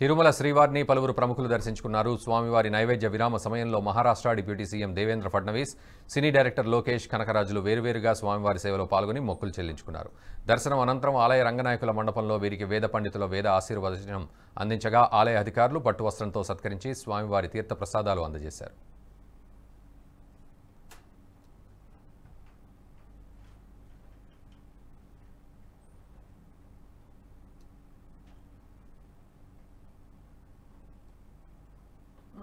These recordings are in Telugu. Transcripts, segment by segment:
తిరుమల శ్రీవారిని పలువురు ప్రముఖులు దర్శించుకున్నారు. స్వామివారి నైవేద్య విరామ సమయంలో Maharashtra deputy CM Devendra Fadnavis cine director Lokesh కనకరాజులు వేరువేరుగా స్వామివారి సేవలో పాల్గొని మొక్కులు చెల్లించుకున్నారు. దర్శనం అనంతరం ఆలయ రంగనాయకుల మండపంలో వీరికి వేద పండితుల వేద ఆశీర్వచనం అందించగా ఆలయ అధికారులు పట్టు వస్త్రంతో సత్కరించి స్వామివారి తీర్థ ప్రసాదాలు అందజేశారు.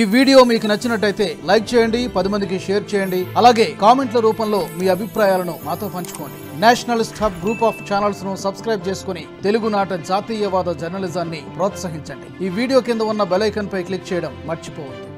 ఈ వీడియో మీకు నచ్చినట్టయితే లైక్ చేయండి పది మందికి షేర్ చేయండి. అలాగే కామెంట్ల రూపంలో మీ అభిప్రాయాలను మాతో పంచుకోండి. నేషనల్ స్టాఫ్ గ్రూప్ ఆఫ్ ఛానల్స్ను సబ్స్క్రైబ్ చేసుకుని తెలుగునాట జాతీయవాద జర్నలిజాన్ని ప్రోత్సహించండి. ఈ వీడియో కింద ఉన్న బెలైకన్ పై క్లిక్ చేయడం మర్చిపోవద్దు.